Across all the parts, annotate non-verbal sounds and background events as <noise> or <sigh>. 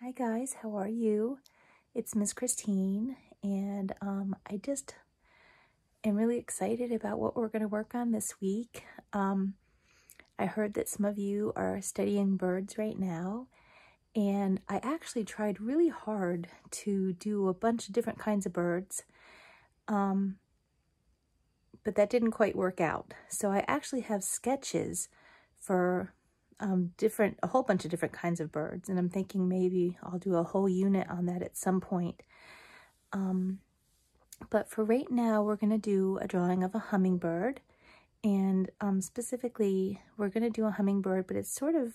Hi guys, how are you? It's Miss Christine and um, I just am really excited about what we're going to work on this week. Um, I heard that some of you are studying birds right now and I actually tried really hard to do a bunch of different kinds of birds um, but that didn't quite work out. So I actually have sketches for um, different, a whole bunch of different kinds of birds. And I'm thinking maybe I'll do a whole unit on that at some point. Um, but for right now, we're going to do a drawing of a hummingbird. And um, specifically, we're going to do a hummingbird, but it's sort of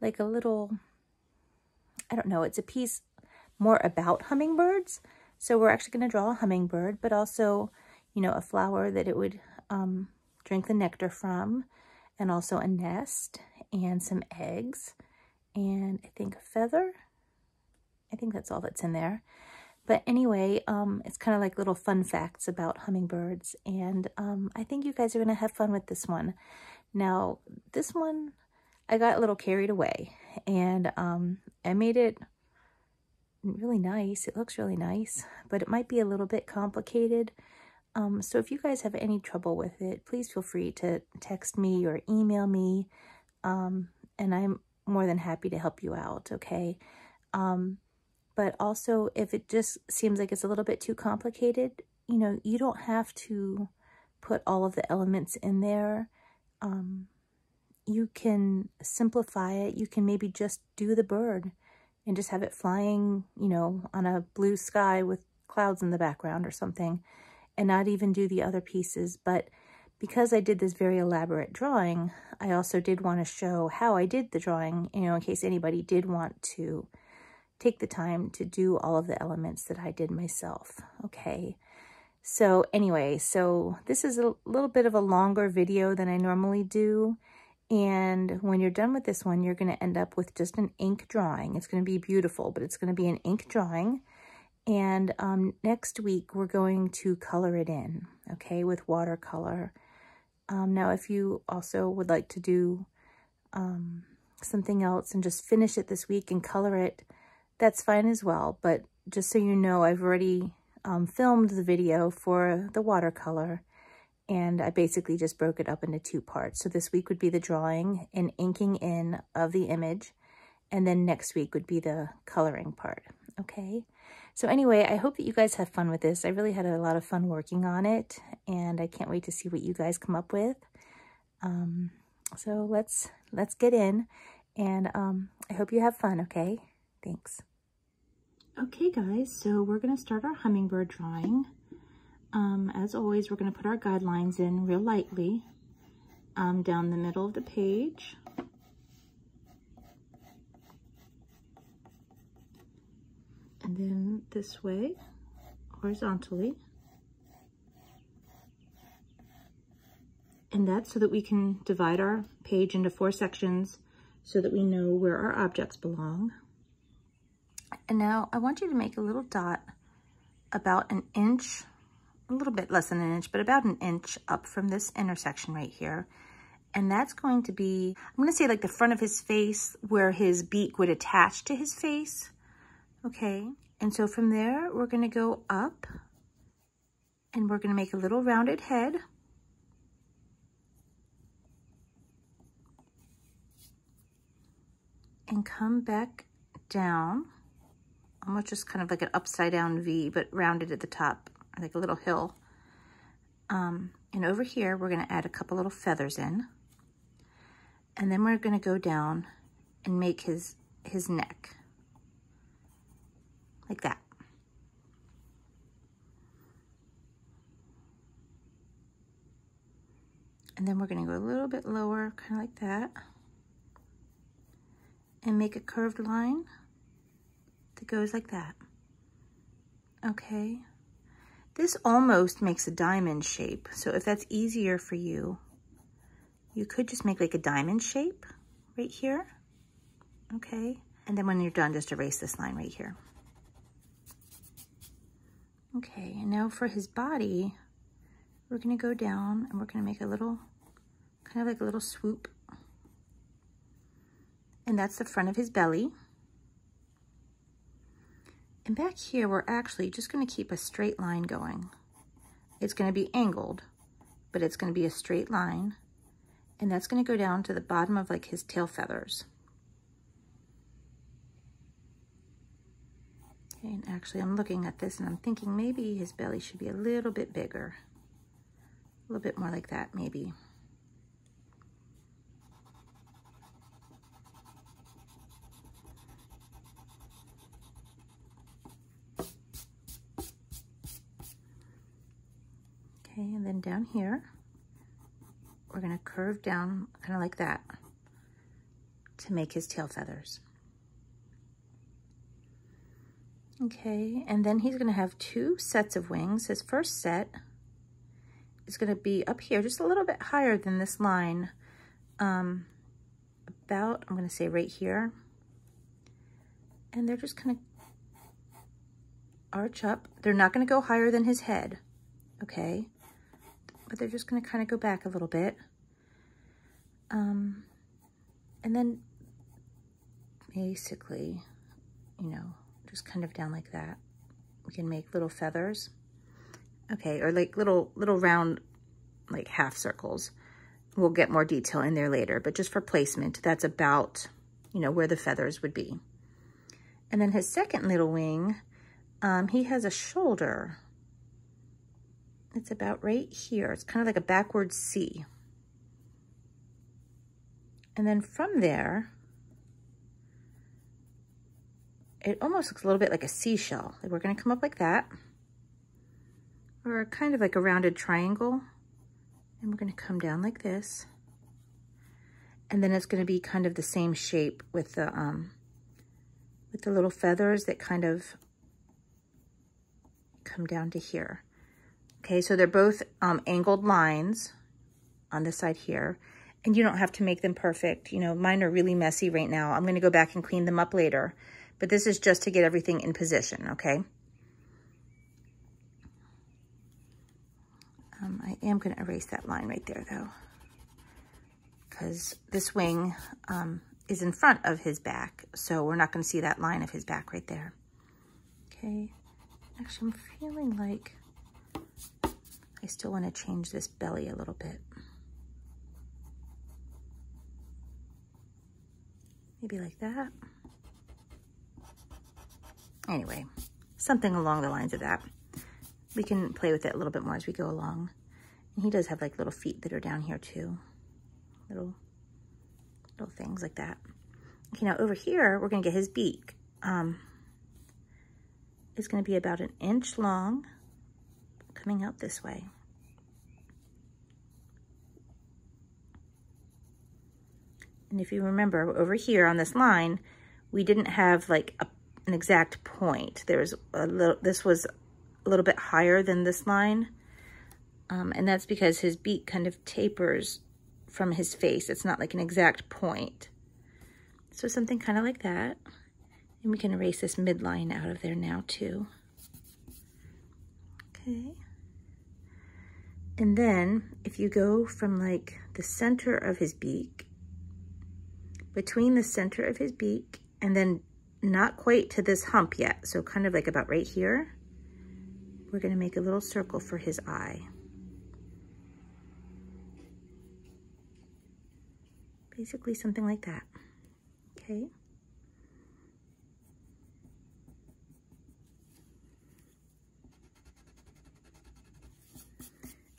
like a little, I don't know, it's a piece more about hummingbirds. So we're actually going to draw a hummingbird, but also, you know, a flower that it would um, drink the nectar from, and also a nest and some eggs and I think a feather. I think that's all that's in there. But anyway, um, it's kind of like little fun facts about hummingbirds. And um, I think you guys are going to have fun with this one. Now, this one, I got a little carried away. And um, I made it really nice. It looks really nice. But it might be a little bit complicated. Um, so if you guys have any trouble with it, please feel free to text me or email me um, and I'm more than happy to help you out, okay? Um, but also, if it just seems like it's a little bit too complicated, you know, you don't have to put all of the elements in there. Um, you can simplify it. You can maybe just do the bird and just have it flying, you know, on a blue sky with clouds in the background or something and not even do the other pieces. But because I did this very elaborate drawing, I also did want to show how I did the drawing, you know, in case anybody did want to take the time to do all of the elements that I did myself, okay? So anyway, so this is a little bit of a longer video than I normally do, and when you're done with this one, you're going to end up with just an ink drawing. It's going to be beautiful, but it's going to be an ink drawing. And um, next week, we're going to color it in, okay, with watercolor. Um, now, if you also would like to do um, something else and just finish it this week and color it, that's fine as well. But just so you know, I've already um, filmed the video for the watercolor and I basically just broke it up into two parts. So this week would be the drawing and inking in of the image, and then next week would be the coloring part, okay? So anyway, I hope that you guys have fun with this. I really had a lot of fun working on it, and I can't wait to see what you guys come up with. Um, so let's let's get in, and um, I hope you have fun, okay? Thanks. Okay, guys, so we're going to start our hummingbird drawing. Um, as always, we're going to put our guidelines in real lightly um, down the middle of the page. And then this way horizontally and that's so that we can divide our page into four sections so that we know where our objects belong. And now I want you to make a little dot about an inch, a little bit less than an inch, but about an inch up from this intersection right here. And that's going to be, I'm going to say like the front of his face where his beak would attach to his face. Okay, and so from there, we're gonna go up and we're gonna make a little rounded head. And come back down, almost just kind of like an upside down V, but rounded at the top, like a little hill. Um, and over here, we're gonna add a couple little feathers in. And then we're gonna go down and make his, his neck like that. And then we're going to go a little bit lower, kind of like that. And make a curved line that goes like that. Okay. This almost makes a diamond shape. So if that's easier for you, you could just make like a diamond shape right here. Okay. And then when you're done, just erase this line right here. Okay, and now for his body, we're gonna go down and we're gonna make a little, kind of like a little swoop. And that's the front of his belly. And back here, we're actually just gonna keep a straight line going. It's gonna be angled, but it's gonna be a straight line. And that's gonna go down to the bottom of like his tail feathers. And actually I'm looking at this and I'm thinking maybe his belly should be a little bit bigger. A little bit more like that, maybe. Okay, and then down here, we're gonna curve down kind of like that to make his tail feathers. Okay, and then he's gonna have two sets of wings. His first set is gonna be up here, just a little bit higher than this line. Um, about, I'm gonna say right here. And they're just gonna arch up. They're not gonna go higher than his head, okay? But they're just gonna kind of go back a little bit. Um, and then basically, you know, just kind of down like that. We can make little feathers. Okay, or like little, little round, like half circles. We'll get more detail in there later, but just for placement, that's about, you know, where the feathers would be. And then his second little wing, um, he has a shoulder. It's about right here. It's kind of like a backward C. And then from there, it almost looks a little bit like a seashell. We're gonna come up like that, or kind of like a rounded triangle. And we're gonna come down like this. And then it's gonna be kind of the same shape with the, um, with the little feathers that kind of come down to here. Okay, so they're both um, angled lines on this side here. And you don't have to make them perfect. You know, mine are really messy right now. I'm going to go back and clean them up later. But this is just to get everything in position, okay? Um, I am going to erase that line right there, though. Because this wing um, is in front of his back. So we're not going to see that line of his back right there. Okay. Actually, I'm feeling like I still want to change this belly a little bit. Maybe like that. Anyway, something along the lines of that. We can play with it a little bit more as we go along. And he does have like little feet that are down here too. Little, little things like that. Okay, now over here, we're gonna get his beak. Um, it's gonna be about an inch long coming out this way. And if you remember over here on this line, we didn't have like a an exact point. There's a little, this was a little bit higher than this line. Um, and that's because his beak kind of tapers from his face. It's not like an exact point. So something kind of like that. And we can erase this midline out of there now too. Okay. And then if you go from like the center of his beak, between the center of his beak and then not quite to this hump yet. So kind of like about right here, we're gonna make a little circle for his eye. Basically something like that, okay?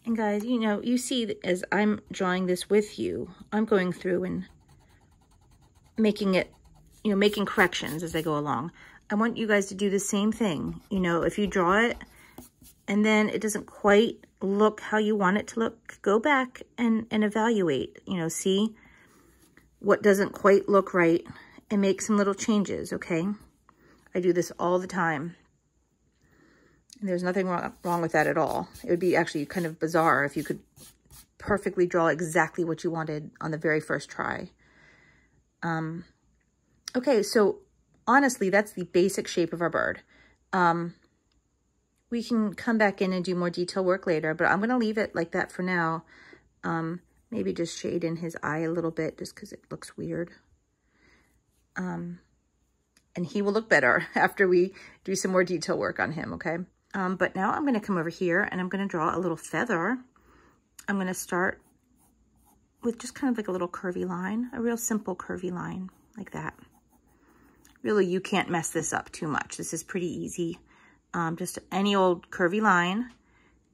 And guys, you know, you see as I'm drawing this with you, I'm going through and making it you know, making corrections as I go along. I want you guys to do the same thing. You know, if you draw it and then it doesn't quite look how you want it to look, go back and, and evaluate, you know, see what doesn't quite look right and make some little changes, okay? I do this all the time. And there's nothing wrong, wrong with that at all. It would be actually kind of bizarre if you could perfectly draw exactly what you wanted on the very first try. Um, Okay, so honestly, that's the basic shape of our bird. Um, we can come back in and do more detail work later, but I'm going to leave it like that for now. Um, maybe just shade in his eye a little bit just because it looks weird. Um, and he will look better <laughs> after we do some more detail work on him, okay? Um, but now I'm going to come over here and I'm going to draw a little feather. I'm going to start with just kind of like a little curvy line, a real simple curvy line like that. Really, you can't mess this up too much. This is pretty easy. Um, just any old curvy line.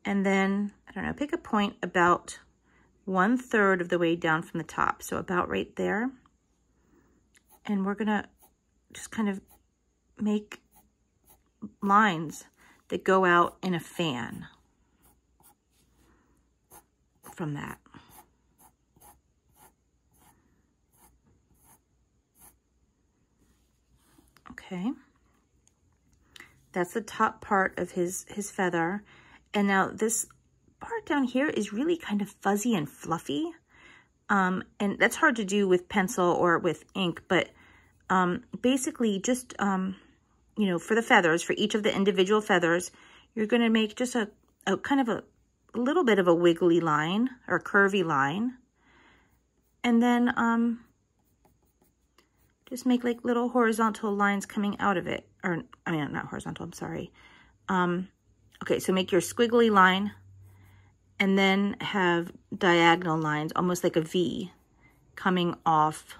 And then, I don't know, pick a point about one third of the way down from the top. So about right there. And we're gonna just kind of make lines that go out in a fan from that. Okay. That's the top part of his, his feather. And now this part down here is really kind of fuzzy and fluffy. Um, and that's hard to do with pencil or with ink, but um, basically just, um, you know, for the feathers, for each of the individual feathers, you're going to make just a, a kind of a, a, little bit of a wiggly line or curvy line. And then um, just make like little horizontal lines coming out of it. Or, I mean, not horizontal, I'm sorry. Um, okay, so make your squiggly line and then have diagonal lines, almost like a V, coming off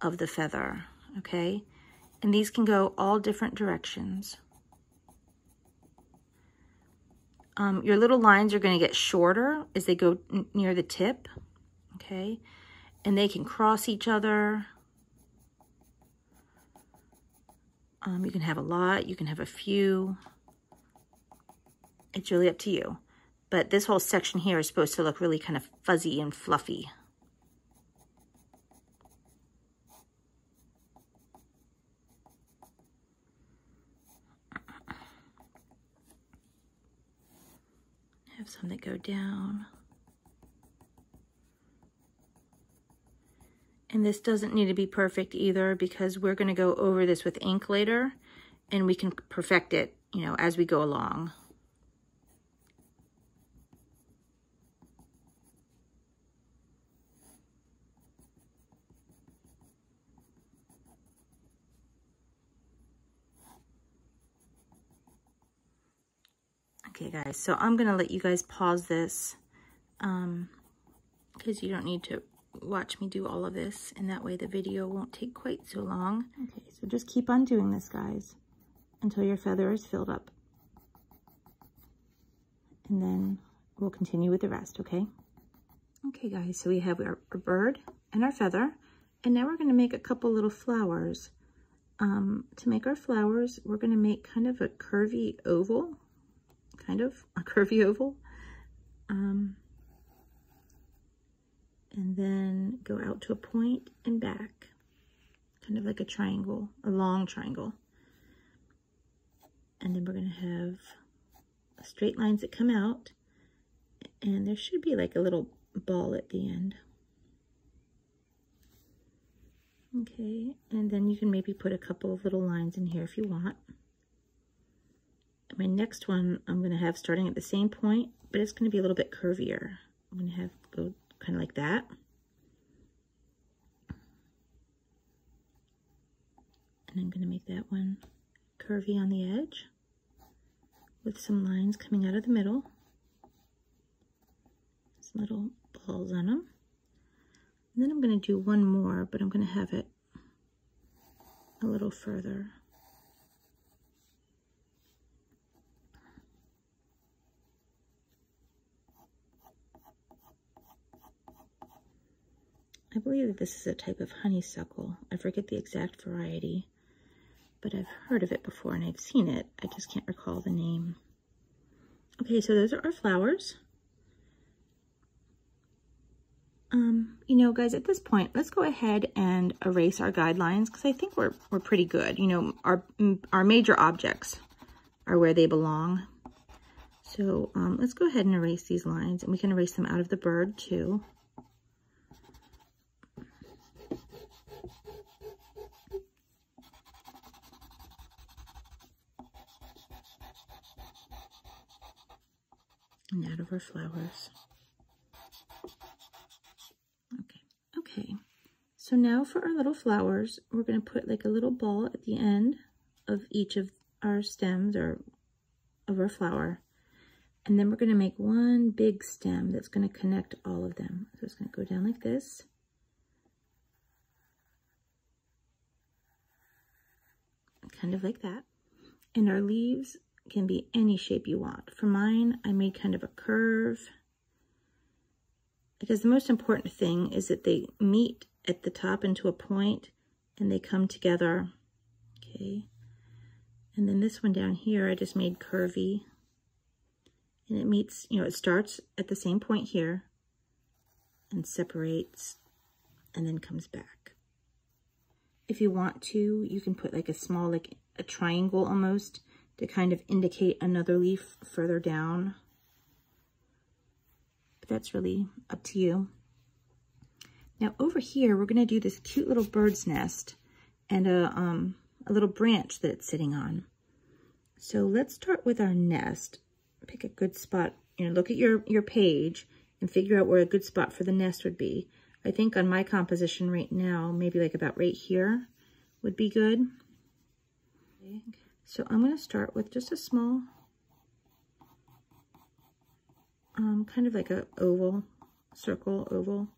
of the feather okay? And these can go all different directions. Um, your little lines are going to get shorter as they go near the tip, okay? And they can cross each other. Um, you can have a lot, you can have a few. It's really up to you. But this whole section here is supposed to look really kind of fuzzy and fluffy. have some that go down. And this doesn't need to be perfect either because we're going to go over this with ink later and we can perfect it, you know, as we go along. Okay, guys, so I'm going to let you guys pause this um, because you don't need to watch me do all of this, and that way the video won't take quite so long. Okay, so just keep on doing this, guys, until your feather is filled up. And then we'll continue with the rest, okay? Okay, guys, so we have our, our bird and our feather, and now we're going to make a couple little flowers. Um, to make our flowers, we're going to make kind of a curvy oval kind of, a <laughs> curvy oval. Um, and then go out to a point and back, kind of like a triangle, a long triangle. And then we're going to have straight lines that come out, and there should be like a little ball at the end. Okay, and then you can maybe put a couple of little lines in here if you want my next one, I'm going to have starting at the same point, but it's going to be a little bit curvier. I'm going to have go kind of like that. And I'm going to make that one curvy on the edge with some lines coming out of the middle. Some little balls on them. And then I'm going to do one more, but I'm going to have it a little further. I believe that this is a type of honeysuckle. I forget the exact variety, but I've heard of it before and I've seen it. I just can't recall the name. Okay, so those are our flowers. Um, you know, guys, at this point, let's go ahead and erase our guidelines because I think we're, we're pretty good. You know, our, our major objects are where they belong. So um, let's go ahead and erase these lines and we can erase them out of the bird too. And out of our flowers. Okay, okay. So now for our little flowers, we're going to put like a little ball at the end of each of our stems or of our flower. And then we're going to make one big stem that's going to connect all of them. So it's going to go down like this. Kind of like that. And our leaves can be any shape you want. For mine, I made kind of a curve because the most important thing is that they meet at the top into a point and they come together. Okay. And then this one down here, I just made curvy. And it meets, you know, it starts at the same point here and separates and then comes back. If you want to, you can put like a small, like a triangle almost to kind of indicate another leaf further down. But that's really up to you. Now over here, we're gonna do this cute little bird's nest and a, um, a little branch that it's sitting on. So let's start with our nest. Pick a good spot, you know, look at your, your page and figure out where a good spot for the nest would be. I think on my composition right now, maybe like about right here would be good. So I'm going to start with just a small, um, kind of like a oval, circle oval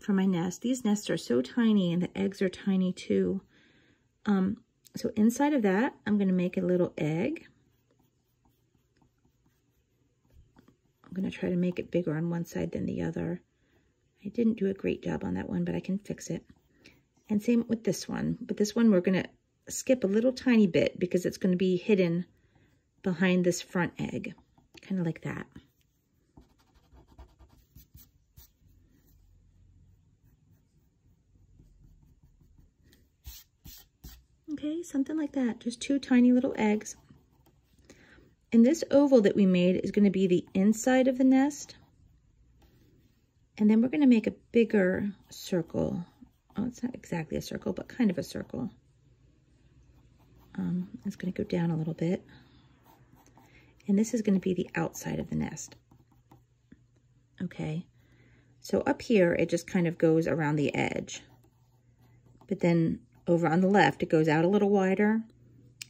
for my nest. These nests are so tiny and the eggs are tiny too. Um, so inside of that, I'm going to make a little egg. I'm going to try to make it bigger on one side than the other. I didn't do a great job on that one, but I can fix it. And same with this one. But this one, we're going to skip a little tiny bit because it's going to be hidden behind this front egg. Kind of like that. Okay, something like that. Just two tiny little eggs. And this oval that we made is going to be the inside of the nest. And then we're going to make a bigger circle. Oh, it's not exactly a circle, but kind of a circle. Um, it's going to go down a little bit. And this is going to be the outside of the nest. Okay. So up here, it just kind of goes around the edge. But then over on the left, it goes out a little wider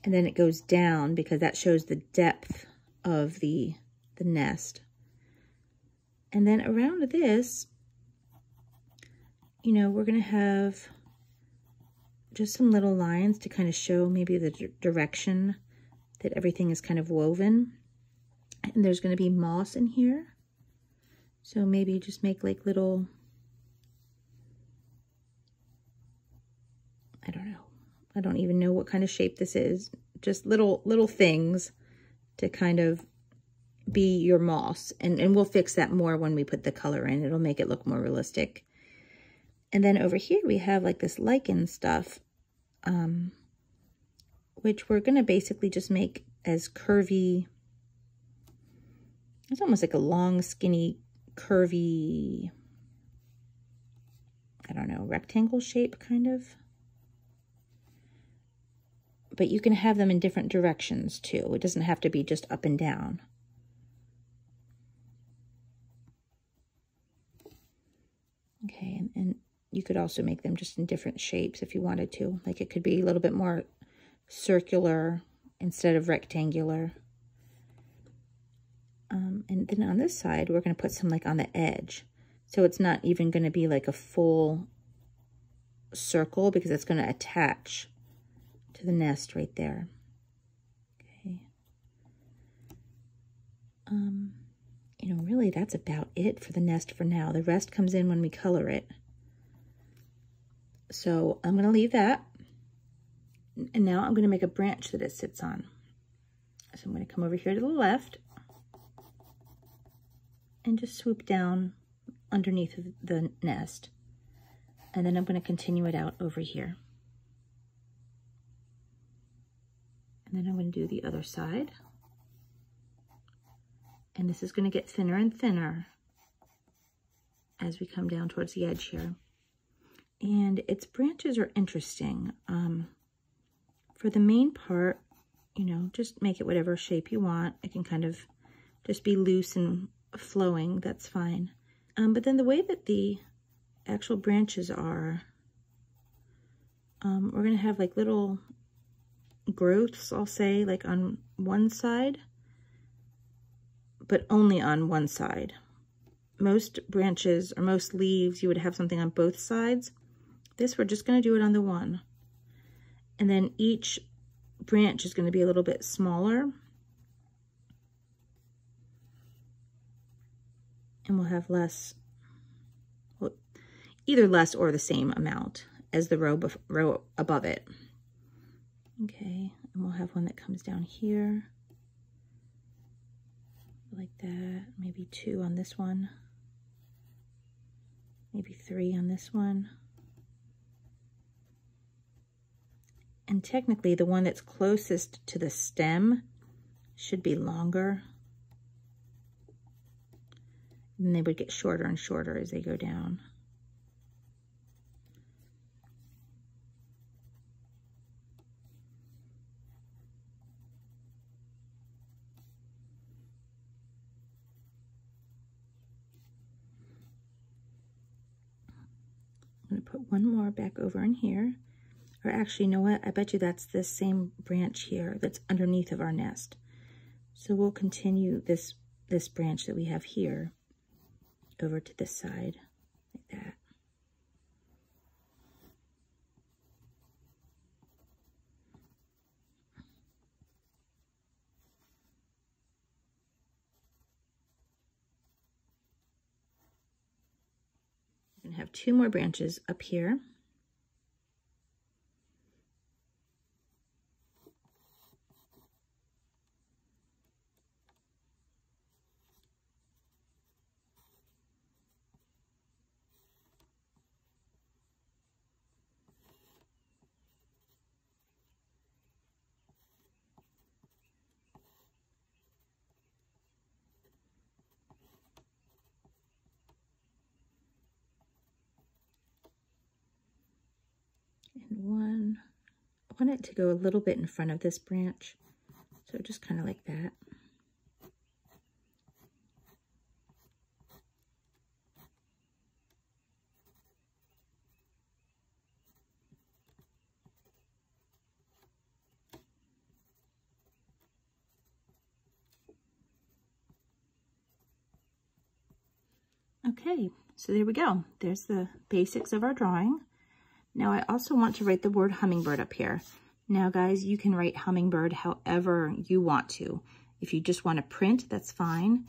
and then it goes down because that shows the depth of the, the nest. And then around this, you know, we're going to have just some little lines to kind of show maybe the direction that everything is kind of woven. And there's going to be moss in here. So maybe just make like little I don't know. I don't even know what kind of shape this is. Just little little things to kind of be your moss. And, and we'll fix that more when we put the color in. It'll make it look more realistic. And then over here we have like this lichen stuff, um, which we're going to basically just make as curvy. It's almost like a long, skinny, curvy, I don't know, rectangle shape kind of but you can have them in different directions too. It doesn't have to be just up and down. Okay, and, and you could also make them just in different shapes if you wanted to. Like it could be a little bit more circular instead of rectangular. Um, and then on this side, we're going to put some like on the edge. So it's not even going to be like a full circle because it's going to attach to the nest right there. Okay. Um, you know, really that's about it for the nest for now. The rest comes in when we color it. So I'm going to leave that. And now I'm going to make a branch that it sits on. So I'm going to come over here to the left and just swoop down underneath the nest. And then I'm going to continue it out over here. And then I'm going to do the other side. And this is going to get thinner and thinner as we come down towards the edge here. And its branches are interesting. Um, for the main part, you know, just make it whatever shape you want. It can kind of just be loose and flowing. That's fine. Um, but then the way that the actual branches are, um, we're going to have like little growths, I'll say, like on one side, but only on one side. Most branches or most leaves, you would have something on both sides. This, we're just going to do it on the one. And then each branch is going to be a little bit smaller. And we'll have less, well, either less or the same amount as the row, row above it. Okay, and we'll have one that comes down here. Like that, maybe two on this one. Maybe three on this one. And technically the one that's closest to the stem should be longer. And they would get shorter and shorter as they go down. I'm going to put one more back over in here. Or actually, you know what? I bet you that's this same branch here that's underneath of our nest. So we'll continue this, this branch that we have here over to this side, like that. Have two more branches up here. and one. I want it to go a little bit in front of this branch. So just kind of like that. Okay, so there we go. There's the basics of our drawing. Now I also want to write the word hummingbird up here. Now guys, you can write hummingbird however you want to. If you just want to print, that's fine.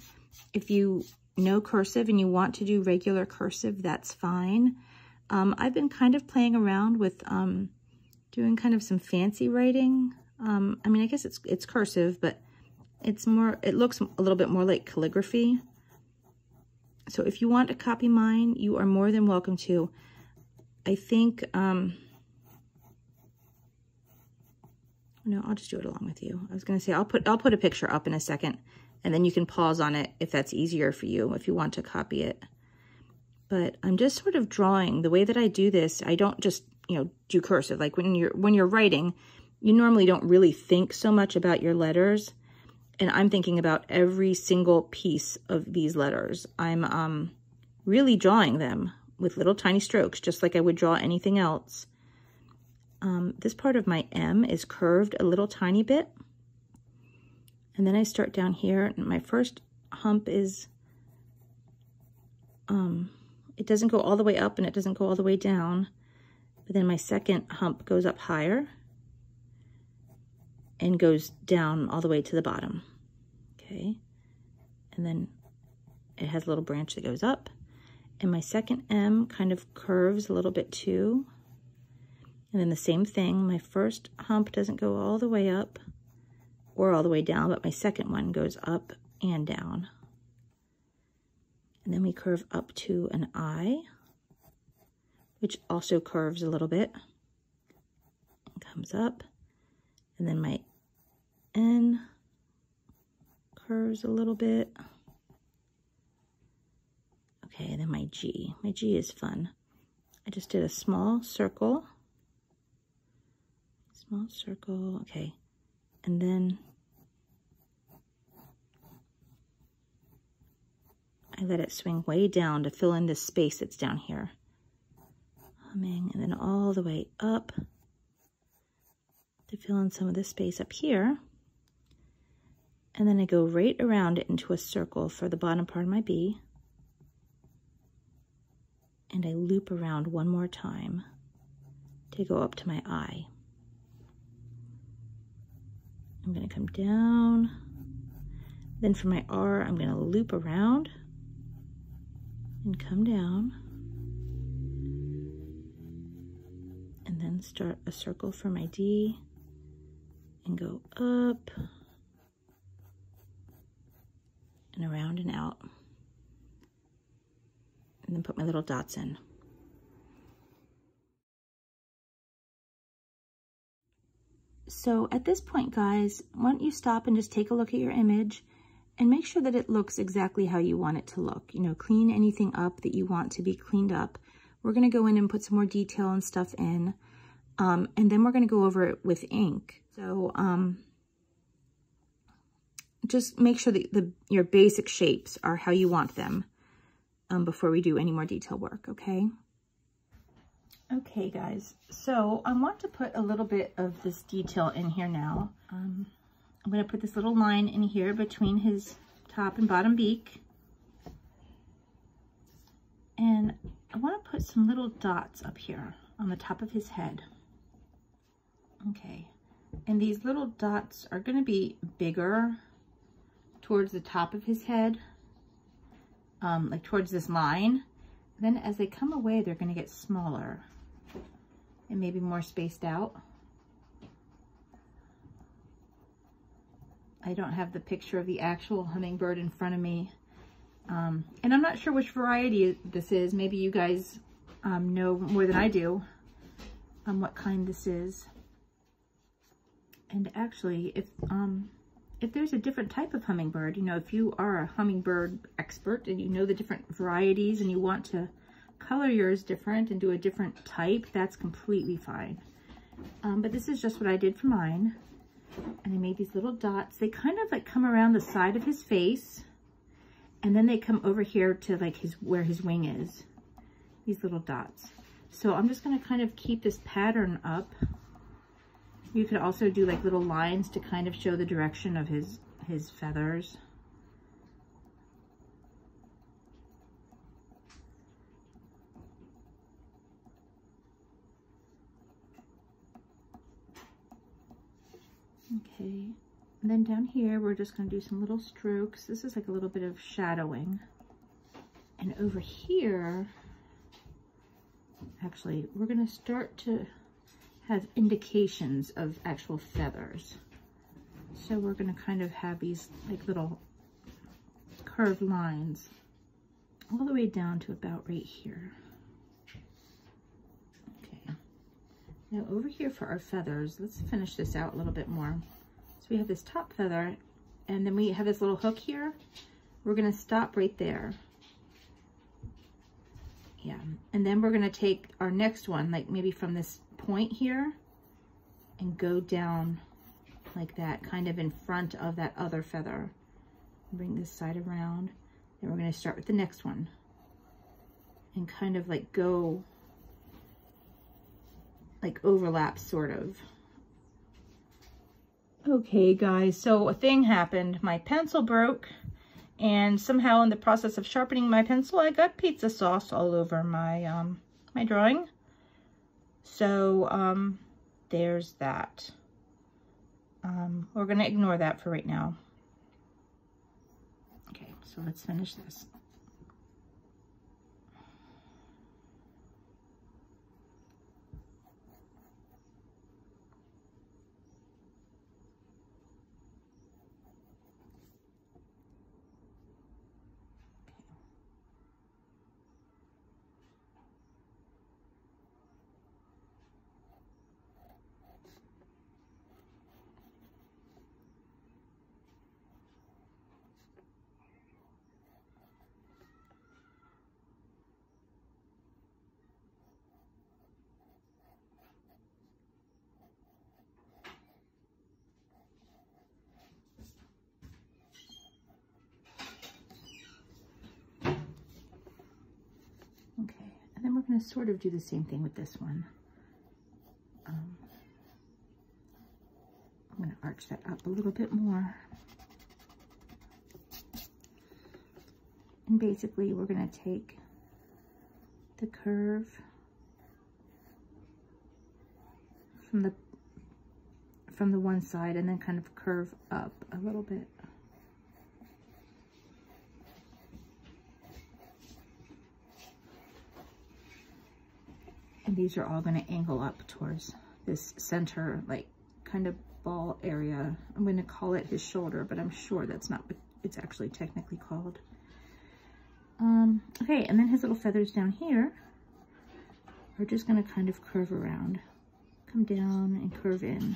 If you know cursive and you want to do regular cursive, that's fine. Um, I've been kind of playing around with um, doing kind of some fancy writing. Um, I mean, I guess it's it's cursive, but it's more, it looks a little bit more like calligraphy. So if you want to copy mine, you are more than welcome to. I think, um, no, I'll just do it along with you. I was going to say, I'll put, I'll put a picture up in a second and then you can pause on it if that's easier for you, if you want to copy it. But I'm just sort of drawing the way that I do this. I don't just, you know, do cursive. Like when you're, when you're writing, you normally don't really think so much about your letters. And I'm thinking about every single piece of these letters. I'm um, really drawing them with little tiny strokes, just like I would draw anything else. Um, this part of my M is curved a little tiny bit. And then I start down here, and my first hump is, um, it doesn't go all the way up and it doesn't go all the way down. But then my second hump goes up higher and goes down all the way to the bottom. Okay. And then it has a little branch that goes up and my second M kind of curves a little bit too. And then the same thing, my first hump doesn't go all the way up or all the way down, but my second one goes up and down. And then we curve up to an I, which also curves a little bit and comes up. And then my N curves a little bit. Okay, then my G. My G is fun. I just did a small circle. Small circle, okay. And then I let it swing way down to fill in this space that's down here. humming, and then all the way up to fill in some of the space up here. And then I go right around it into a circle for the bottom part of my B. And I loop around one more time to go up to my I. I'm to come down. Then for my R, I'm going to loop around and come down. And then start a circle for my D and go up and around and out. And then put my little dots in. So at this point, guys, why don't you stop and just take a look at your image and make sure that it looks exactly how you want it to look. You know, clean anything up that you want to be cleaned up. We're going to go in and put some more detail and stuff in. Um, and then we're going to go over it with ink. So um, just make sure that the, your basic shapes are how you want them um, before we do any more detail work, okay? Okay, guys, so I want to put a little bit of this detail in here now. Um, I'm going to put this little line in here between his top and bottom beak. And I want to put some little dots up here on the top of his head. Okay, and these little dots are going to be bigger towards the top of his head, um, like towards this line. Then as they come away, they're going to get smaller and maybe more spaced out. I don't have the picture of the actual hummingbird in front of me. Um, and I'm not sure which variety this is. Maybe you guys um, know more than I do on what kind this is. And actually, if um, if there's a different type of hummingbird, you know, if you are a hummingbird expert and you know the different varieties and you want to color yours different and do a different type, that's completely fine. Um, but this is just what I did for mine and I made these little dots. They kind of like come around the side of his face and then they come over here to like his where his wing is, these little dots. So I'm just gonna kind of keep this pattern up. You could also do like little lines to kind of show the direction of his, his feathers. Okay, and then down here, we're just gonna do some little strokes. This is like a little bit of shadowing. And over here, actually, we're gonna start to have indications of actual feathers. So we're gonna kind of have these like little curved lines all the way down to about right here. Okay, now over here for our feathers, let's finish this out a little bit more. So we have this top feather and then we have this little hook here. We're gonna stop right there. Yeah, and then we're gonna take our next one, like maybe from this point here and go down like that, kind of in front of that other feather. Bring this side around. Then we're gonna start with the next one and kind of like go like overlap sort of. Okay guys, so a thing happened. My pencil broke and somehow in the process of sharpening my pencil, I got pizza sauce all over my, um, my drawing. So, um, there's that. Um, we're going to ignore that for right now. Okay, so let's finish this. Going to sort of do the same thing with this one. Um, I'm going to arch that up a little bit more. And basically we're going to take the curve from the from the one side and then kind of curve up a little bit. These are all going to angle up towards this center, like kind of ball area. I'm going to call it his shoulder, but I'm sure that's not what it's actually technically called. Um, okay, and then his little feathers down here are just going to kind of curve around. Come down and curve in.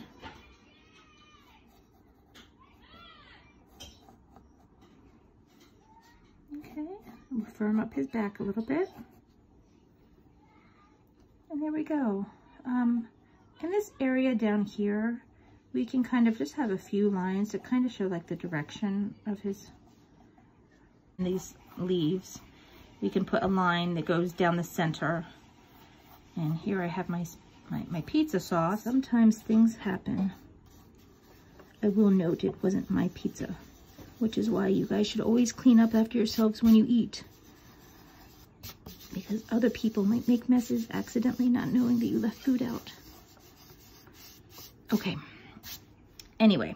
Okay, firm up his back a little bit. There we go. Um, in this area down here, we can kind of just have a few lines to kind of show like the direction of his, these leaves. We can put a line that goes down the center. And here I have my, my, my pizza sauce. Sometimes things happen. I will note it wasn't my pizza, which is why you guys should always clean up after yourselves when you eat because other people might make messes accidentally not knowing that you left food out. Okay. Anyway.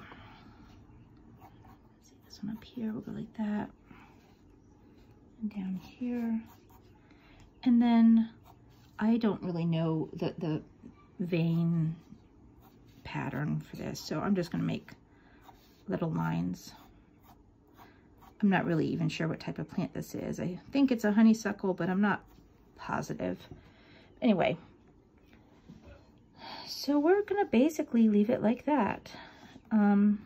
see this one up here. We'll go like that. And down here. And then I don't really know the, the vein pattern for this. So I'm just going to make little lines. I'm not really even sure what type of plant this is. I think it's a honeysuckle, but I'm not positive. Anyway, so we're going to basically leave it like that. Um,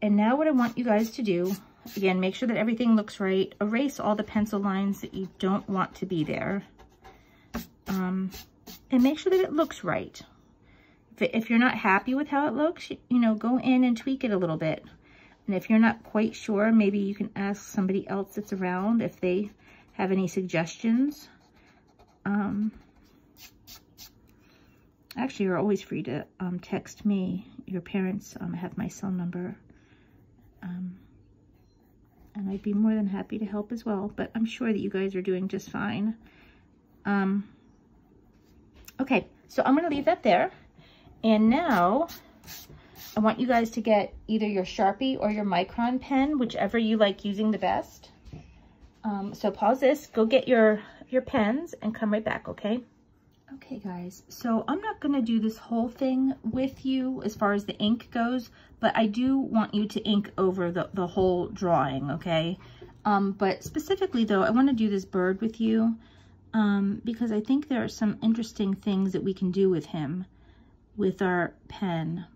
and now what I want you guys to do, again, make sure that everything looks right. Erase all the pencil lines that you don't want to be there. Um, and make sure that it looks right. If, if you're not happy with how it looks, you, you know, go in and tweak it a little bit. And if you're not quite sure, maybe you can ask somebody else that's around if they have any suggestions. Um, actually, you're always free to um, text me. Your parents um, have my cell number. Um, and I'd be more than happy to help as well. But I'm sure that you guys are doing just fine. Um, okay, so I'm going to leave that there. And now I want you guys to get either your Sharpie or your Micron pen, whichever you like using the best. Um, so pause this, go get your, your pens and come right back, okay? Okay guys, so I'm not gonna do this whole thing with you as far as the ink goes, but I do want you to ink over the, the whole drawing, okay? Um, but specifically though, I wanna do this bird with you um, because I think there are some interesting things that we can do with him with our pen.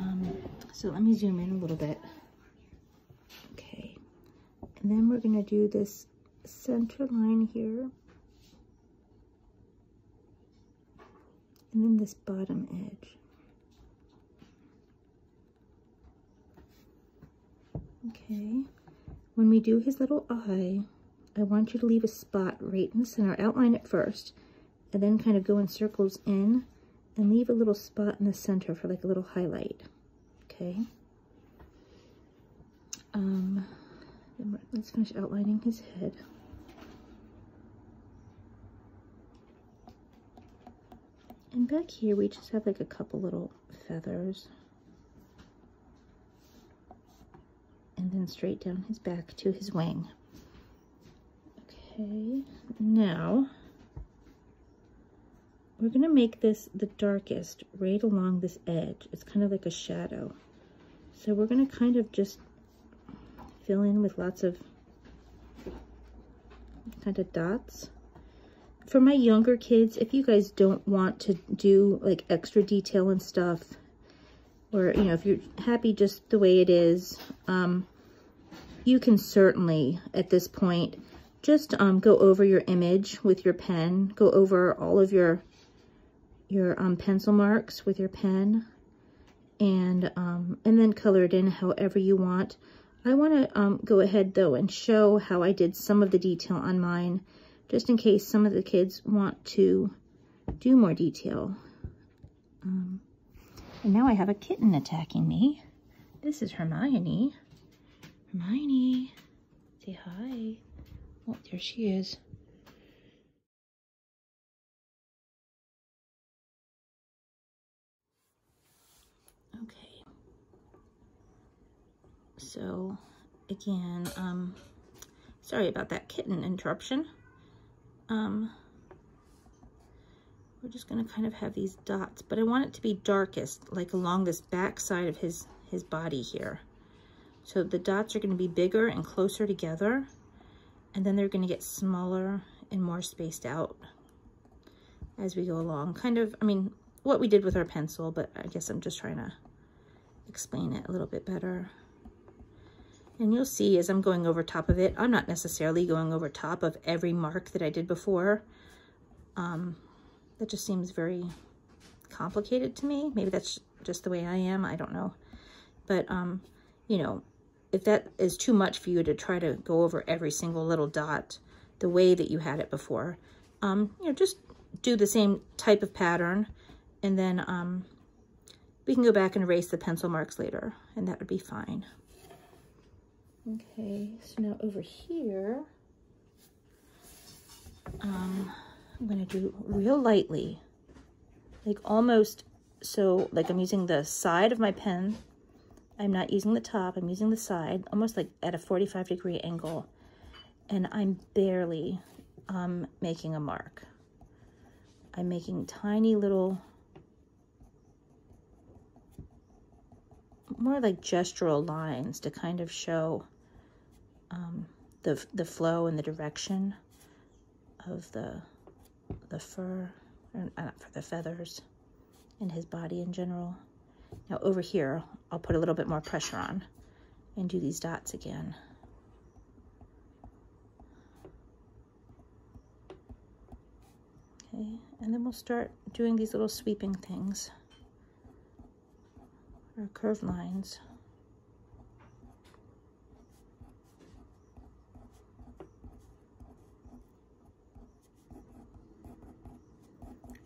Um, so let me zoom in a little bit. Okay. And then we're going to do this center line here. And then this bottom edge. Okay. When we do his little eye, I want you to leave a spot right in the center. Outline it first, and then kind of go in circles in and leave a little spot in the center for like a little highlight. Okay. Um, let's finish outlining his head. And back here, we just have like a couple little feathers. And then straight down his back to his wing. Okay, now we're going to make this the darkest right along this edge. It's kind of like a shadow. So we're going to kind of just fill in with lots of kind of dots. For my younger kids, if you guys don't want to do like extra detail and stuff, or, you know, if you're happy just the way it is, um, you can certainly, at this point, just um, go over your image with your pen, go over all of your your um, pencil marks with your pen and um, and then color it in however you want. I want to um, go ahead though and show how I did some of the detail on mine, just in case some of the kids want to do more detail. Um, and now I have a kitten attacking me. This is Hermione. Hermione, say hi. Oh, there she is. Okay. So, again, um, sorry about that kitten interruption. Um, we're just gonna kind of have these dots, but I want it to be darkest, like along this back side of his, his body here. So the dots are gonna be bigger and closer together, and then they're gonna get smaller and more spaced out as we go along. Kind of, I mean, what we did with our pencil, but I guess I'm just trying to explain it a little bit better. And you'll see as I'm going over top of it, I'm not necessarily going over top of every mark that I did before. Um, that just seems very complicated to me. Maybe that's just the way I am. I don't know. But, um, you know, if that is too much for you to try to go over every single little dot the way that you had it before, um, you know, just do the same type of pattern and then um, we can go back and erase the pencil marks later and that would be fine. Okay, so now over here, um, I'm going to do real lightly, like almost so like I'm using the side of my pen. I'm not using the top, I'm using the side, almost like at a 45 degree angle. And I'm barely um, making a mark. I'm making tiny little, more like gestural lines to kind of show um, the, the flow and the direction of the the fur, not for the feathers, and his body in general. Now over here, I'll put a little bit more pressure on and do these dots again. Okay, and then we'll start doing these little sweeping things, or curved lines.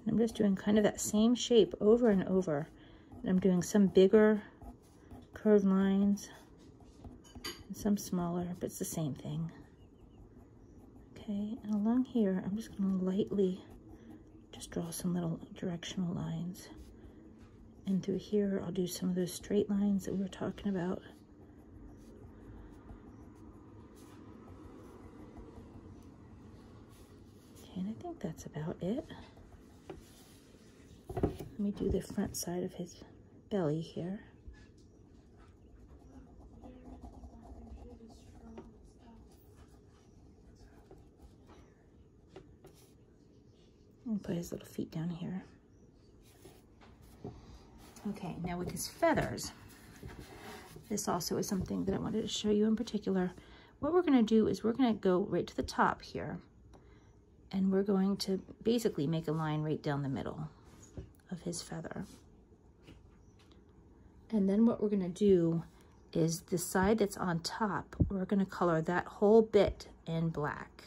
I'm just doing kind of that same shape over and over. And I'm doing some bigger curved lines and some smaller, but it's the same thing. Okay, and along here, I'm just gonna lightly just draw some little directional lines. And through here, I'll do some of those straight lines that we were talking about. Okay, and I think that's about it. Let me do the front side of his belly here. And put his little feet down here. Okay, now with his feathers, this also is something that I wanted to show you in particular. What we're gonna do is we're gonna go right to the top here and we're going to basically make a line right down the middle of his feather. And then what we're gonna do is the side that's on top, we're gonna color that whole bit in black.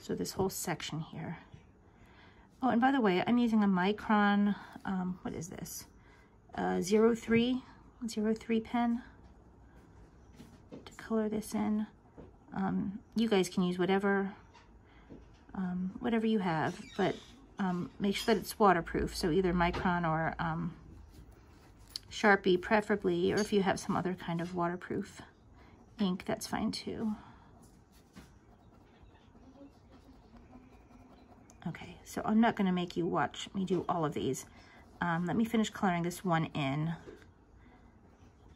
So this whole section here. Oh, and by the way, I'm using a Micron, um, what is this? Uh, 03, 03 pen to color this in. Um, you guys can use whatever um, whatever you have, but um, make sure that it's waterproof. So either Micron or um, Sharpie preferably, or if you have some other kind of waterproof ink, that's fine too. Okay, so I'm not gonna make you watch me do all of these. Um, let me finish coloring this one in.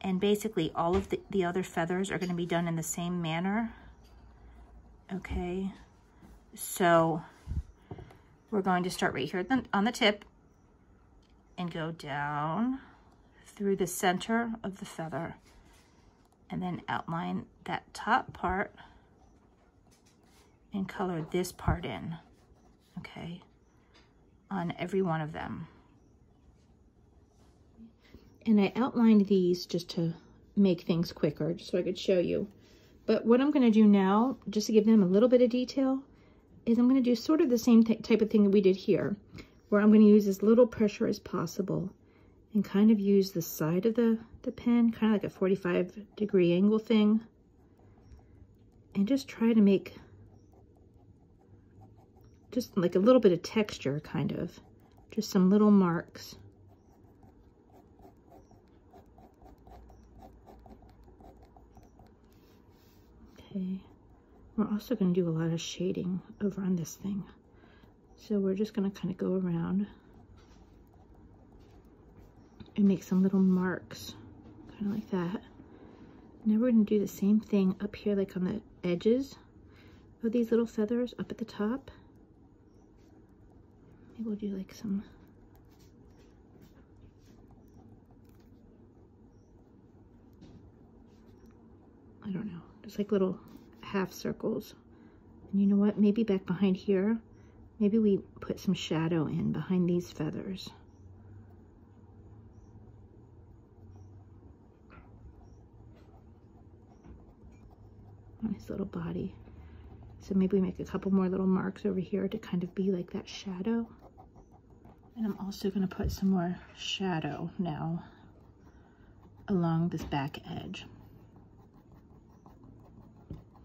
And basically all of the, the other feathers are gonna be done in the same manner. Okay. So we're going to start right here on the tip and go down through the center of the feather and then outline that top part and color this part in, okay, on every one of them. And I outlined these just to make things quicker, just so I could show you. But what I'm gonna do now, just to give them a little bit of detail, is I'm gonna do sort of the same type of thing that we did here, where I'm gonna use as little pressure as possible and kind of use the side of the, the pen, kind of like a 45 degree angle thing, and just try to make just like a little bit of texture, kind of, just some little marks. Okay, we're also going to do a lot of shading over on this thing. So we're just going to kind of go around and make some little marks, kind of like that. Now we're going to do the same thing up here, like on the edges of these little feathers up at the top. Maybe we'll do like some I don't know, just like little half circles. And you know what, maybe back behind here, maybe we put some shadow in behind these feathers. On his little body. So maybe we make a couple more little marks over here to kind of be like that shadow. And I'm also gonna put some more shadow now along this back edge.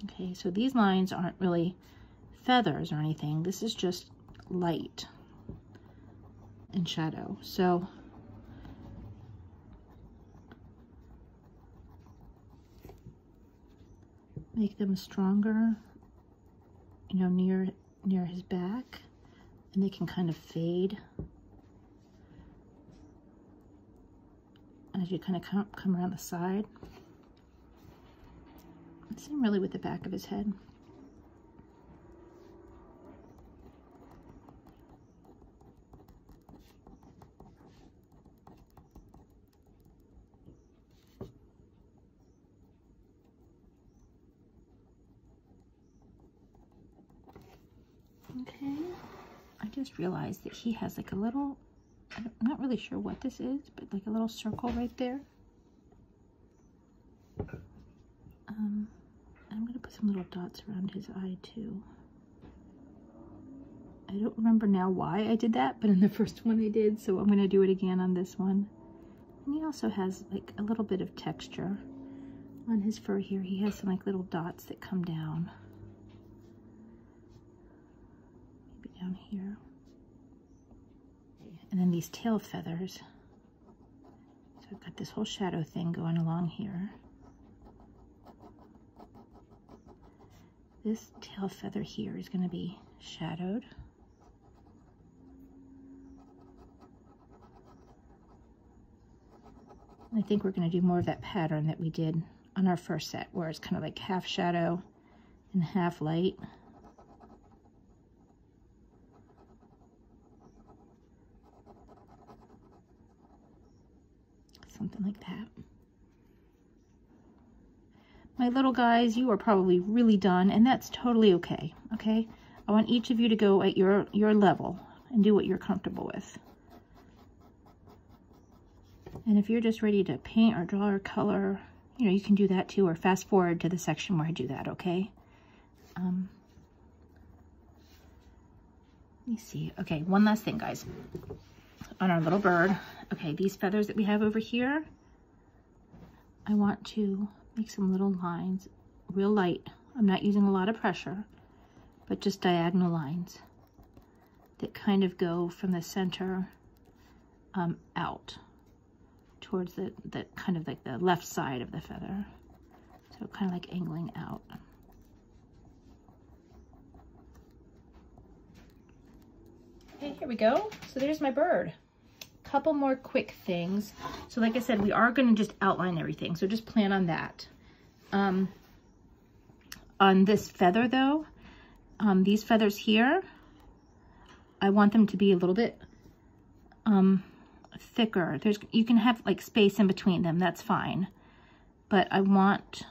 Okay, so these lines aren't really feathers or anything. This is just light and shadow. So make them stronger, you know, near near his back, and they can kind of fade as you kind of come, come around the side. Same really with the back of his head. Okay, I just realized that he has like a little, I'm not really sure what this is, but like a little circle right there. Um, I'm going to put some little dots around his eye too. I don't remember now why I did that, but in the <laughs> first one I did, so I'm going to do it again on this one. And he also has like a little bit of texture on his fur here. He has some like little dots that come down. Maybe down here. And then these tail feathers. So I've got this whole shadow thing going along here. This tail feather here is going to be shadowed. I think we're going to do more of that pattern that we did on our first set, where it's kind of like half shadow and half light. Something like that. My little guys, you are probably really done, and that's totally okay, okay? I want each of you to go at your, your level and do what you're comfortable with. And if you're just ready to paint or draw or color, you know, you can do that too, or fast forward to the section where I do that, okay? Um, let me see. Okay, one last thing, guys. On our little bird, okay, these feathers that we have over here, I want to make some little lines, real light. I'm not using a lot of pressure, but just diagonal lines that kind of go from the center um, out towards the, the kind of like the left side of the feather. So kind of like angling out. Okay, here we go. So there's my bird couple more quick things. So like I said, we are going to just outline everything. So just plan on that. Um, on this feather though, um, these feathers here, I want them to be a little bit um, thicker. There's You can have like space in between them. That's fine. But I want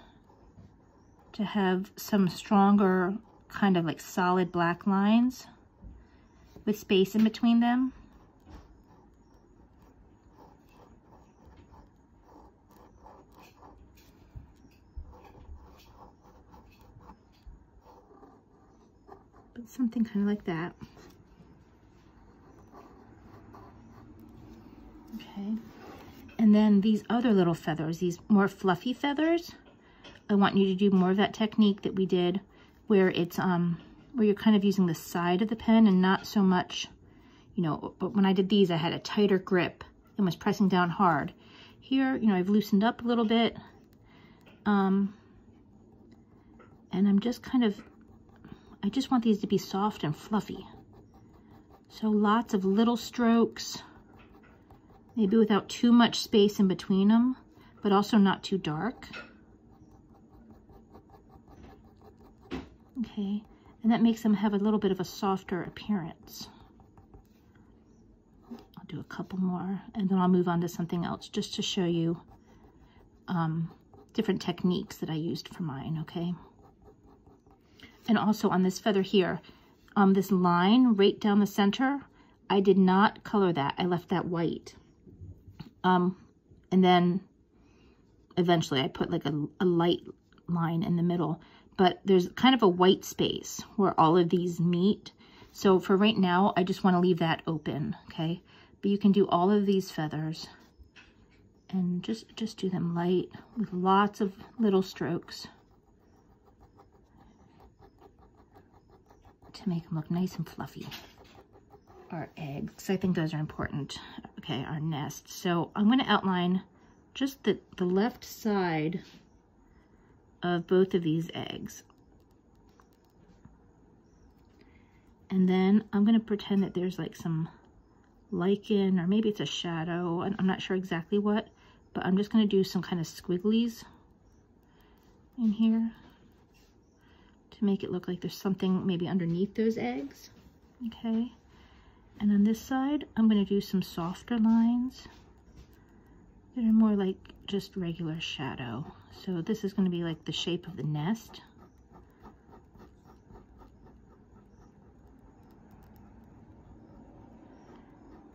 to have some stronger kind of like solid black lines with space in between them. But something kind of like that. Okay. And then these other little feathers, these more fluffy feathers, I want you to do more of that technique that we did where it's um, where you're kind of using the side of the pen and not so much, you know, but when I did these, I had a tighter grip and was pressing down hard. Here, you know, I've loosened up a little bit. Um, and I'm just kind of, I just want these to be soft and fluffy. So lots of little strokes, maybe without too much space in between them, but also not too dark. Okay, and that makes them have a little bit of a softer appearance. I'll do a couple more and then I'll move on to something else just to show you um, different techniques that I used for mine, okay? And also on this feather here, um, this line right down the center, I did not color that. I left that white. Um, and then eventually I put like a, a light line in the middle but there's kind of a white space where all of these meet. So for right now, I just want to leave that open, okay? But you can do all of these feathers and just, just do them light with lots of little strokes to make them look nice and fluffy. Our eggs, I think those are important. Okay, our nest. So I'm going to outline just the, the left side of both of these eggs. And then I'm going to pretend that there's like some lichen or maybe it's a shadow. I'm not sure exactly what, but I'm just going to do some kind of squigglies in here to make it look like there's something maybe underneath those eggs. Okay. And on this side, I'm going to do some softer lines that are more like just regular shadow. So this is going to be like the shape of the nest.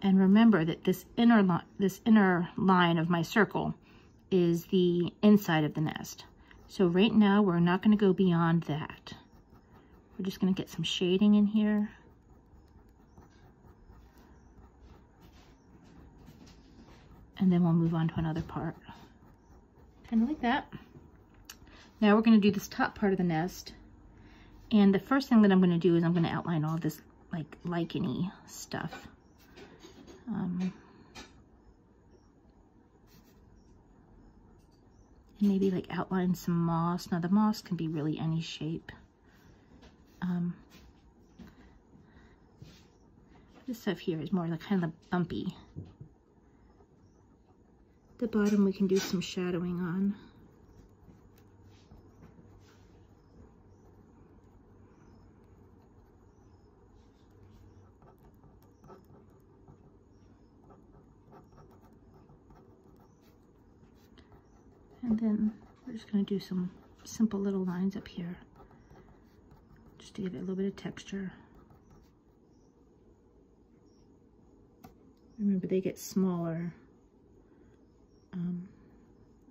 And remember that this inner, this inner line of my circle is the inside of the nest. So right now we're not going to go beyond that. We're just going to get some shading in here. And then we'll move on to another part kind of like that. Now we're going to do this top part of the nest. And the first thing that I'm going to do is I'm going to outline all this like licheny stuff. Um, and maybe like outline some moss. Now the moss can be really any shape. Um, this stuff here is more like kind of bumpy the bottom we can do some shadowing on. And then we're just going to do some simple little lines up here just to give it a little bit of texture. Remember, they get smaller um,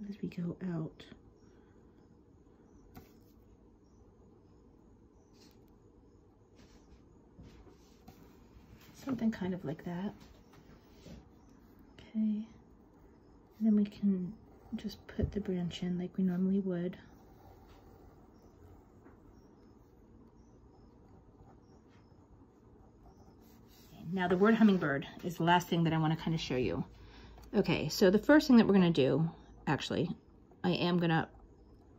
as we go out. Something kind of like that. Okay. And then we can just put the branch in like we normally would. Now the word hummingbird is the last thing that I want to kind of show you. Okay, so the first thing that we're going to do, actually, I am going to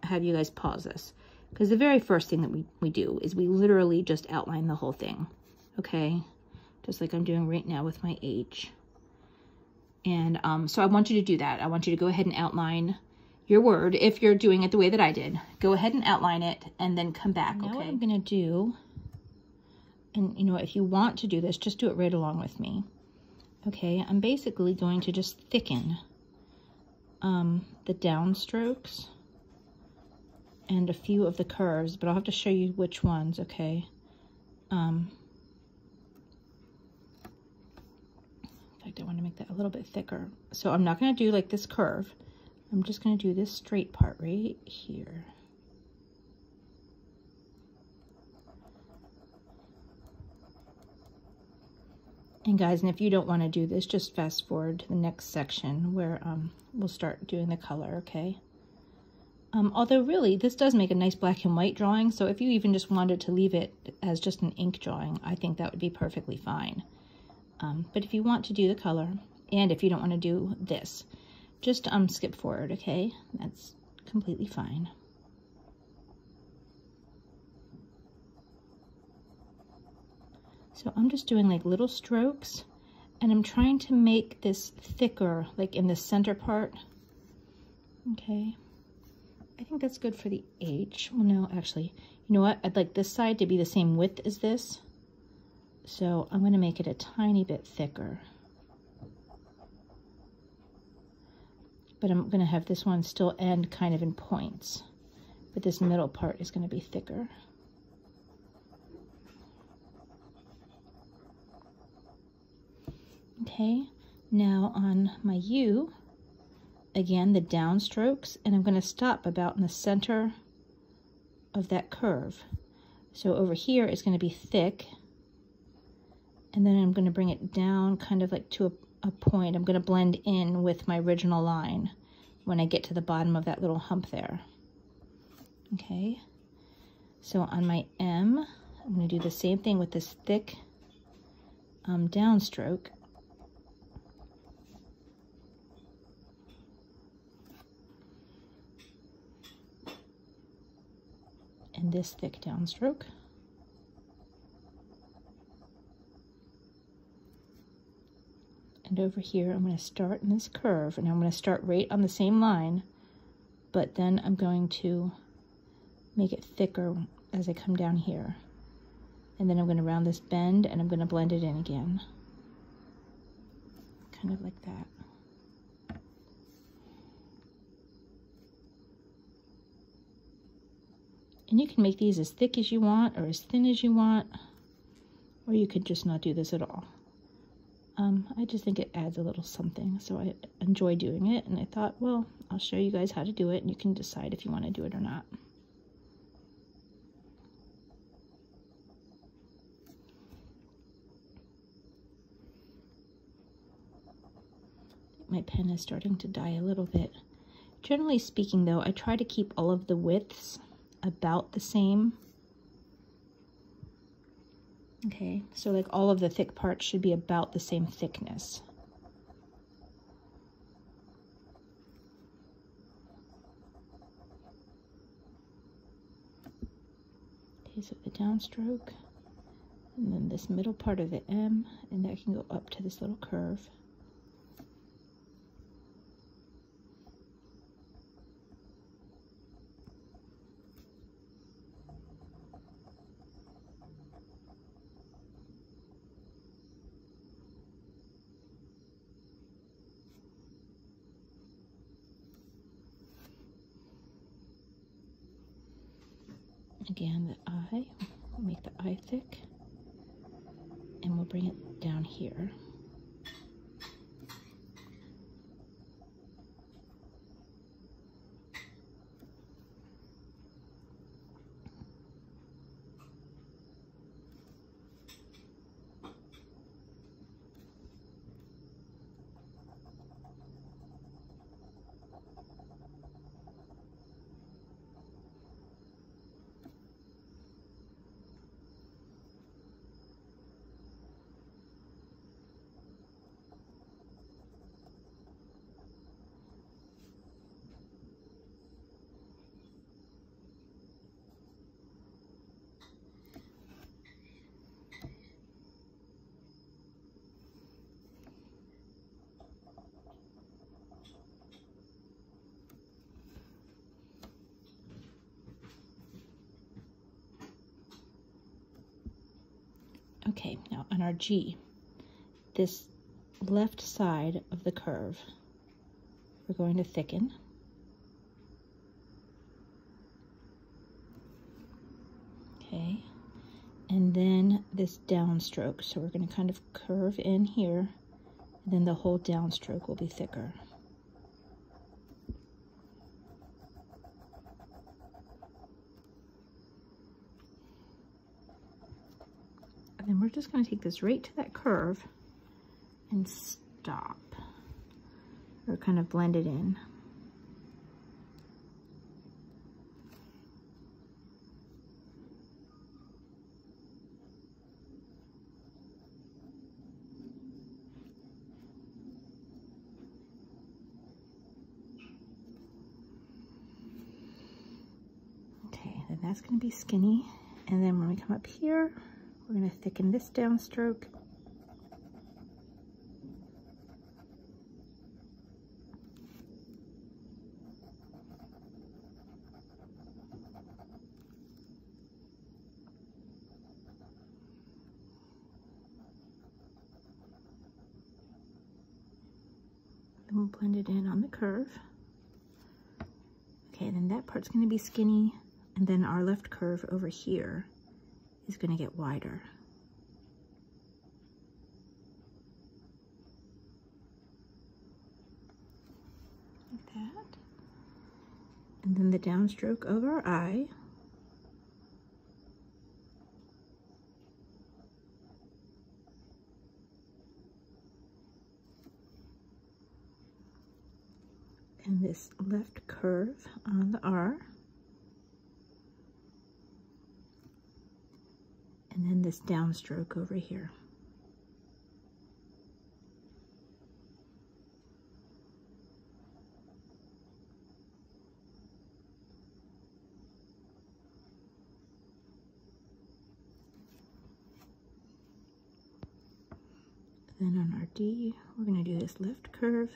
have you guys pause this. Because the very first thing that we, we do is we literally just outline the whole thing. Okay? Just like I'm doing right now with my H. And um, so I want you to do that. I want you to go ahead and outline your word. If you're doing it the way that I did, go ahead and outline it and then come back. Now okay? what I'm going to do, and you know, if you want to do this, just do it right along with me. Okay, I'm basically going to just thicken um, the downstrokes and a few of the curves, but I'll have to show you which ones, okay? Um, in fact, I want to make that a little bit thicker. So I'm not going to do like this curve. I'm just going to do this straight part right here. And guys, and if you don't want to do this, just fast forward to the next section where um, we'll start doing the color, okay? Um, although really, this does make a nice black and white drawing, so if you even just wanted to leave it as just an ink drawing, I think that would be perfectly fine. Um, but if you want to do the color, and if you don't want to do this, just um, skip forward, okay? That's completely fine. So I'm just doing like little strokes and I'm trying to make this thicker, like in the center part. Okay. I think that's good for the H. Well, no, actually, you know what? I'd like this side to be the same width as this. So I'm going to make it a tiny bit thicker. But I'm going to have this one still end kind of in points. But this middle part is going to be thicker. Okay, now on my U, again, the downstrokes, and I'm going to stop about in the center of that curve. So over here is going to be thick, and then I'm going to bring it down kind of like to a, a point. I'm going to blend in with my original line when I get to the bottom of that little hump there. Okay, so on my M, I'm going to do the same thing with this thick um, downstroke. And this thick downstroke. And over here, I'm going to start in this curve, and I'm going to start right on the same line, but then I'm going to make it thicker as I come down here. And then I'm going to round this bend, and I'm going to blend it in again. Kind of like that. And you can make these as thick as you want or as thin as you want, or you could just not do this at all. Um, I just think it adds a little something, so I enjoy doing it, and I thought, well, I'll show you guys how to do it, and you can decide if you want to do it or not. My pen is starting to die a little bit. Generally speaking, though, I try to keep all of the widths about the same. Okay, so like all of the thick parts should be about the same thickness. Okay, so the downstroke, and then this middle part of the M, and that can go up to this little curve. Again, the I, make the I and we'll bring it down here. Okay, now on our G, this left side of the curve, we're going to thicken. Okay, and then this downstroke. So we're going to kind of curve in here, and then the whole downstroke will be thicker. And then we're just going to take this right to that curve and stop or kind of blend it in. Okay, then that's gonna be skinny. And then when we come up here, we're gonna thicken this downstroke Then we'll blend it in on the curve. Okay, then that part's gonna be skinny, and then our left curve over here is gonna get wider. Like that. And then the downstroke of our I and this left curve on the R. And then this downstroke over here. Then on our D, we're going to do this left curve.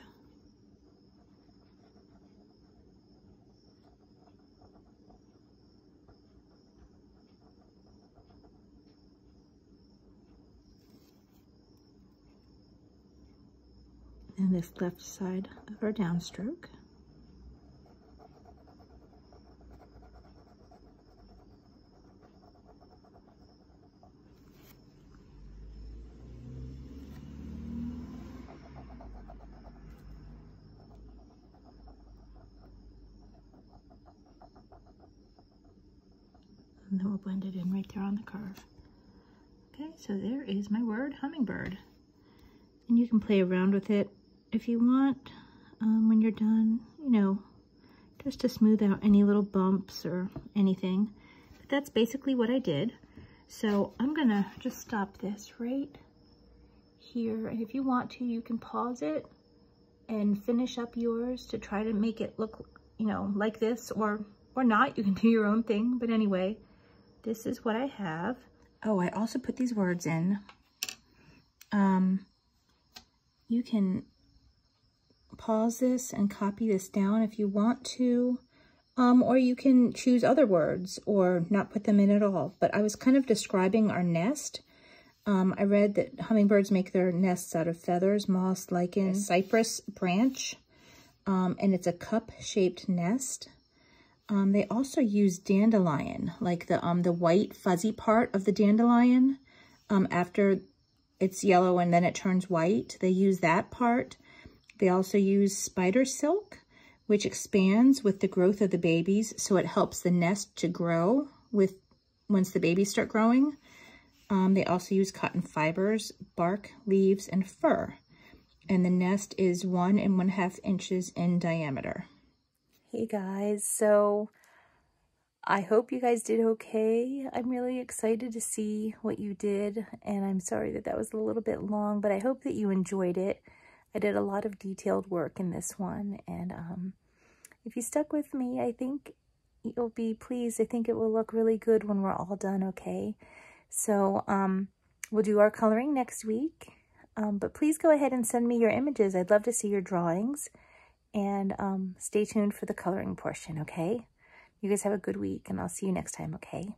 and this left side of our downstroke. And then we'll blend it in right there on the curve. Okay, so there is my word, hummingbird. And you can play around with it if you want um, when you're done, you know, just to smooth out any little bumps or anything. But that's basically what I did. So I'm gonna just stop this right here. And if you want to, you can pause it and finish up yours to try to make it look, you know, like this or, or not. You can do your own thing. But anyway, this is what I have. Oh, I also put these words in. Um, you can pause this and copy this down if you want to. Um, or you can choose other words or not put them in at all. But I was kind of describing our nest. Um, I read that hummingbirds make their nests out of feathers, moss, lichen, cypress branch, um, and it's a cup-shaped nest. Um, they also use dandelion, like the um, the white fuzzy part of the dandelion. Um, after it's yellow and then it turns white, they use that part they also use spider silk, which expands with the growth of the babies, so it helps the nest to grow with once the babies start growing. Um, they also use cotton fibers, bark, leaves, and fur. And the nest is one and one half inches in diameter. Hey guys, so I hope you guys did okay. I'm really excited to see what you did, and I'm sorry that that was a little bit long, but I hope that you enjoyed it. I did a lot of detailed work in this one, and um, if you stuck with me, I think you'll be pleased. I think it will look really good when we're all done, okay? So um, we'll do our coloring next week, um, but please go ahead and send me your images. I'd love to see your drawings, and um, stay tuned for the coloring portion, okay? You guys have a good week, and I'll see you next time, okay?